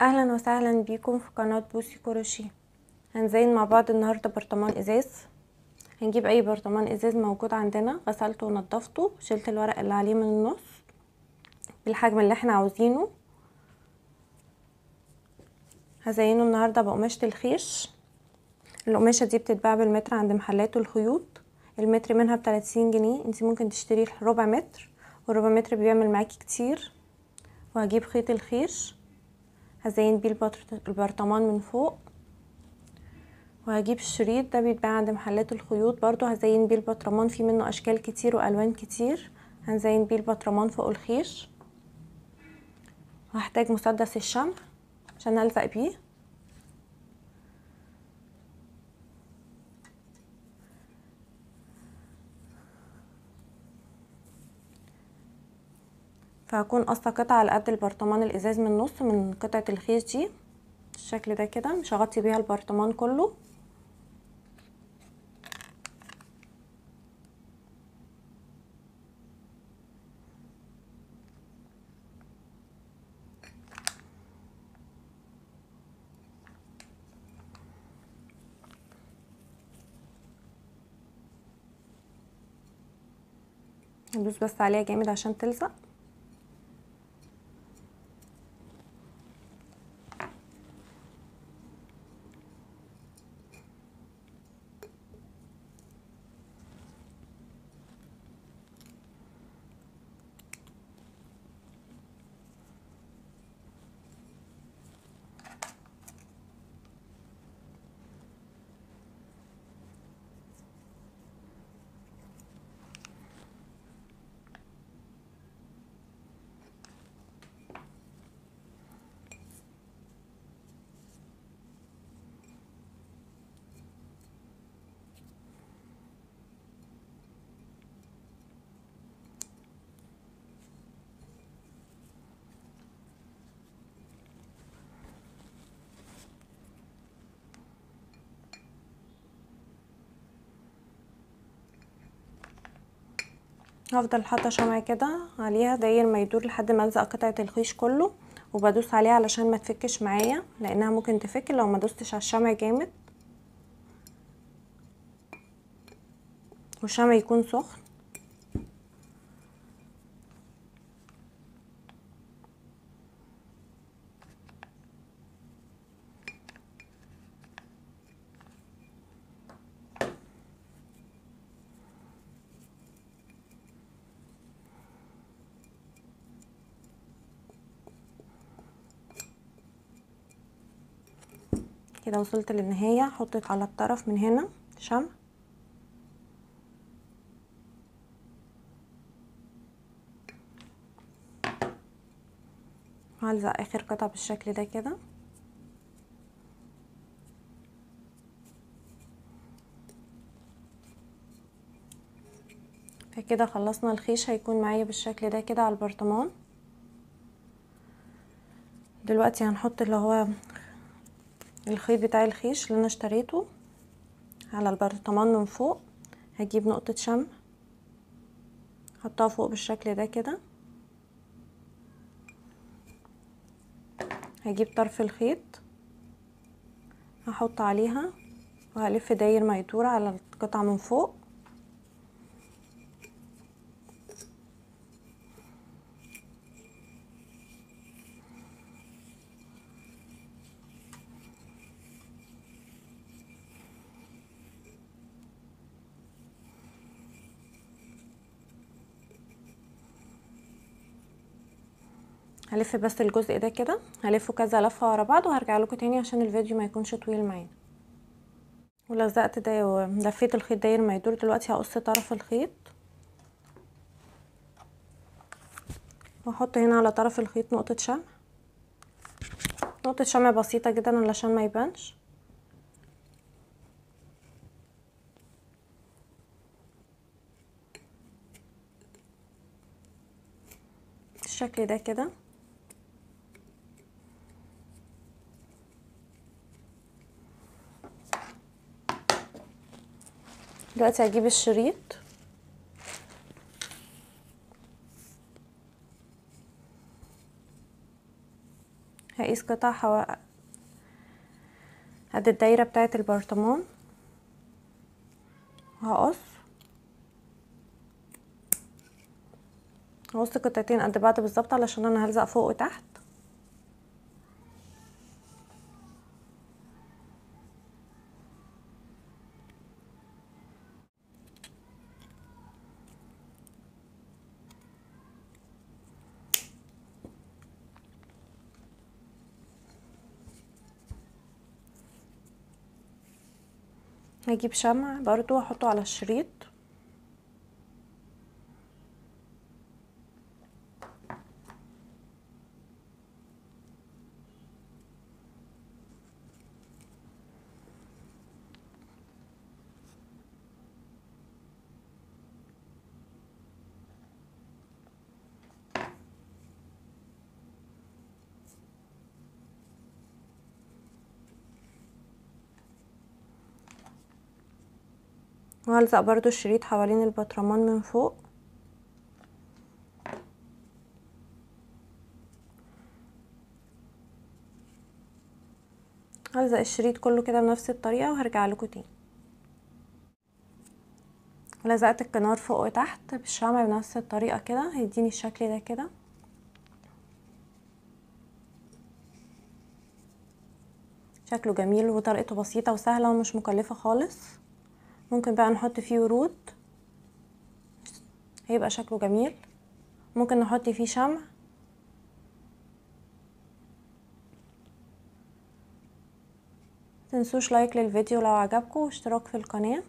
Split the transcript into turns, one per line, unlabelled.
أهلا وسهلا بيكم في قناة بوسي كروشيه. هنزين مع بعض النهاردة برطمان إزاز. هنجيب أي برطمان إزاز موجود عندنا. غسلته ونضفته. شلت الورق اللي عليه من النص. بالحجم اللي إحنا عاوزينه. هزينه النهاردة بقماشة الخيش. القماشة دي بتتباع بالمتر عند محلات الخيوط المتر منها بتلاتين جنيه. انتي ممكن تشتري ربع متر. والربع متر بيعمل معاكي كتير. وهجيب خيط الخيش. هزين بيه البرطمان من فوق. وهجيب الشريط ده بيتباع عند محلات الخيوط برضو. هزين بيه البطرمان في منه أشكال كتير وألوان كتير. هنزين بيه البطرمان فوق الخيش. وهحتاج مسدس الشمع عشان ألزق بيه. فهكون قصة قطعة على قد البرطمان الإزاز من النص من قطعة الخيش دي. بالشكل ده كده مش هغطي بيها البرطمان كله. ندوس بس عليها جامد عشان تلزق. هفضل حاطة شمع كده عليها داير ما يدور لحد ما ألزق قطعة الخيش كله وبدوس عليها علشان ما تفكش معايا لأنها ممكن تفك لو ما دوستش على الشمع جامد. والشمع يكون سخن. كده وصلت للنهاية. حطيت على الطرف من هنا شمع. هلزق آخر قطعة بالشكل ده كده. فكده خلصنا. الخيش هيكون معايا بالشكل ده كده على البرطمان. دلوقتي هنحط اللي هو الخيط بتاع الخيش اللي أنا اشتريته على البرطمان من فوق. هجيب نقطة شمع احطها فوق بالشكل ده كده. هجيب طرف الخيط هحط عليها وهلف داير ما يدور على القطعة من فوق. هلف بس الجزء ده كده هلفه كذا لفة ورا بعض وهرجع لكم تاني عشان الفيديو ما يكونش طويل معانا ولزقت ده ولفيت الخيط داير ما يدور. دلوقتي هقص طرف الخيط. وأحط هنا على طرف الخيط نقطة شمع. نقطة شمع بسيطة جدا علشان ما يبانش. بالشكل ده كده. دلوقتي هجيب الشريط. هقيس قطع حو... قد الدايرة بتاعة البرطمان. وهقص هقص قطعتين قد بعض بالظبط علشان أنا هلزق فوق وتحت. هجيب شمع برضو وأحطه على الشريط. وهلزق برضو الشريط حوالين البطرمان من فوق. هلزق الشريط كله كده بنفس الطريقة وهرجع لكم تاني. لزقت الكنار فوق وتحت بالشمع بنفس الطريقة كده. هيديني الشكل ده كده. شكله جميل وطريقته بسيطة وسهلة ومش مكلفة خالص. ممكن بقى نحط فيه ورود. هيبقى شكله جميل. ممكن نحط فيه شمع. تنسوش لايك للفيديو لو عجبكم. واشتراك في القناة.